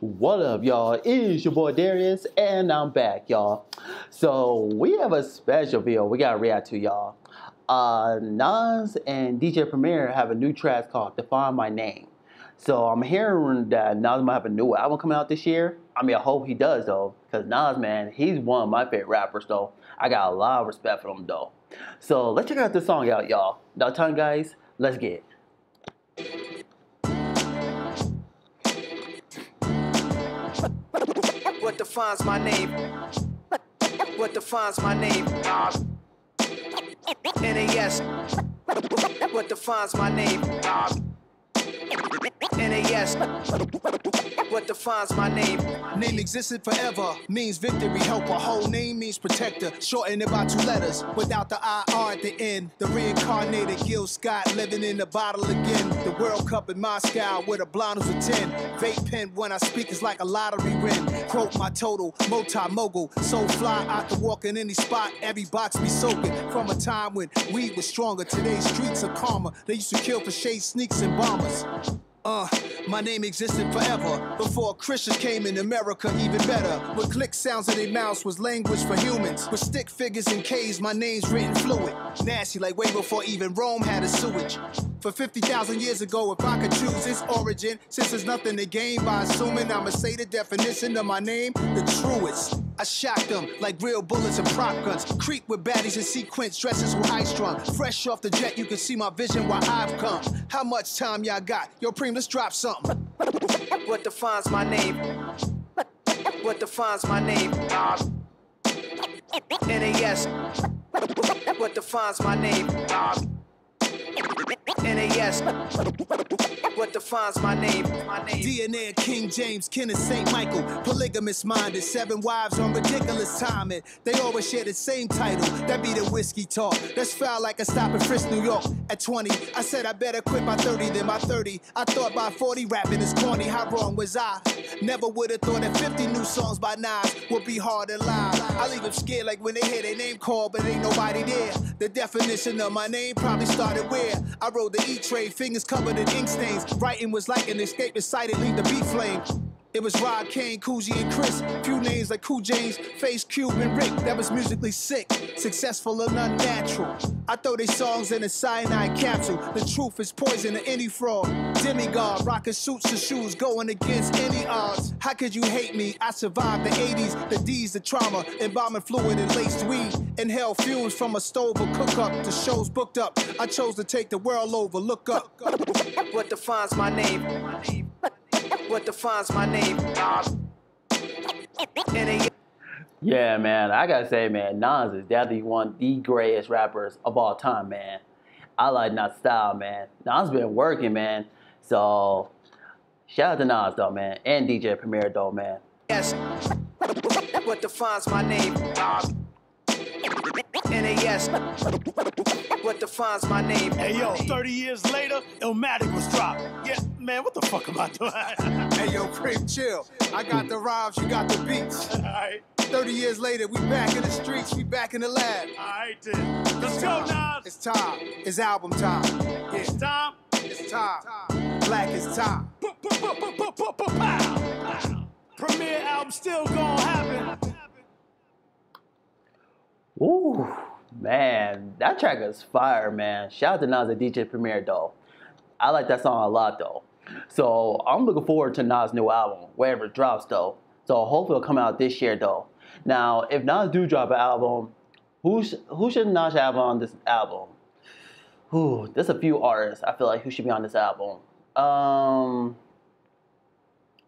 What up, y'all? It's your boy Darius, and I'm back, y'all. So we have a special video we gotta react to, y'all. Uh, Nas and DJ Premier have a new track called "Define My Name." So I'm hearing that Nas might have a new album coming out this year. I mean, I hope he does though, because Nas, man, he's one of my favorite rappers though. I got a lot of respect for him though. So let's check out this song out, y'all. Now, time, guys, let's get. It. What defines my name? What defines my name? NAS. What defines my name? NAS. What defines my name? Name existed forever means victory. Help a whole name means protector. Shorten it by two letters without the IR at the end. The reincarnated Gil Scott living in the bottle again. The World Cup in Moscow with a blonde who's a 10. Vape pen when I speak is like a lottery win. Quote my total, multi mogul. So fly, I can walk in any spot. Every box be soaking. From a time when weed was stronger. Today's streets are calmer. They used to kill for shade sneaks and bombers. Uh, my name existed forever before Christians came in America, even better. With click sounds in their mouths was language for humans. With stick figures and K's, my name's written fluid. Nasty like way before even Rome had a sewage. For 50,000 years ago, if I could choose its origin, since there's nothing to gain by assuming I'ma say the definition of my name, the truest. I shot them like real bullets and prop guns. Creep with baddies in sequence, dresses with high strung. Fresh off the jet, you can see my vision while I've come. How much time y'all got? Yo, Preem, let's drop something. What defines my name? What defines my name? NAS. What defines my name? NAS. What defines my name? My name. DNA of King James, Kenneth St. Michael. Polygamous minded, seven wives on ridiculous timing. They always share the same title. That be the whiskey talk. That's foul like a stop in Frisk, New York. At 20, I said I better quit by 30 than by 30. I thought by 40 rapping is corny. How wrong was I? Never would have thought that 50 new songs by Nas would be hard to lie. I leave them scared like when they hear their name called, but ain't nobody there. The definition of my name probably started where I rode the E trade, fingers covered in ink stains. Writing was like an escape excited, leave the beat flame. It was Rod Kane, Coogee, and Chris. Few names like Cool James, Face Cube, and Rick. That was musically sick, successful and unnatural. I throw these songs in a cyanide capsule. The truth is poison to any fraud. Demigod, rocking suits and shoes, going against any odds. How could you hate me? I survived the 80s, the D's, the trauma, embalming fluid and laced weed. Inhale fumes from a stove or cook up. The shows booked up. I chose to take the world over. Look up. What defines my name? What defines my name? Yeah, man, I gotta say, man, Nas is definitely one of the greatest rappers of all time, man. I like Nas' style, man. Nas been working, man. So, shout out to Nas, though, man, and DJ Premier, though, man. Yes. What defines my name? NAS. What defines my name? Hey yo, 30 years later, Illmatic was dropped. Yeah, man, what the fuck am I doing? Hey, yo, Prim, chill. I got the rhymes, you got the beats. Alright, 30 years later, we back in the streets, we back in the lab. alright then. Let's go, Nas. It's time. It's album time. It's Yeah, time. it's time. Black is time. Pow. Premiere album still gonna happen. Ooh, man, that track is fire, man. Shout out to Nas and DJ Premier, though. I like that song a lot, though. So I'm looking forward to Nas' new album, wherever it drops, though. So hopefully it'll come out this year, though. Now, if Nas do drop an album, who sh- who should Nas have on this album? Ooh, there's a few artists I feel like who should be on this album. Um,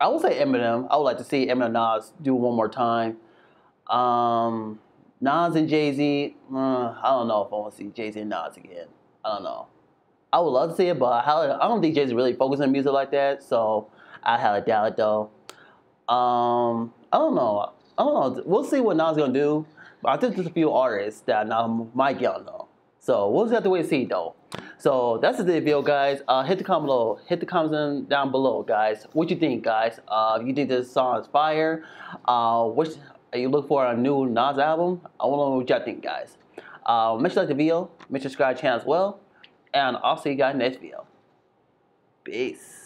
I would say Eminem. I would like to see Eminem Nas do one more time. Um, Nas and Jay Z. Uh, I don't know if I want to see Jay Z and Nas again. I don't know. I would love to see it, but I, don't think Jay Z really focuses on music like that. So I highly doubt it though. Um, I don't know. I don't know. We'll see what Nas gonna do. But I think there's a few artists that Nas might get on though. So we'll just have to wait and see though. So that's the video, guys. Uh, hit the comment below. Hit the comments down below, guys. What you think, guys? Uh, you think this song is fire, uh, which you look for a new Nas album? I want to know what y'all think, guys. Uh, make sure you like the video. Make sure you subscribe to the channel as well. And I'll see you guys next video. Peace.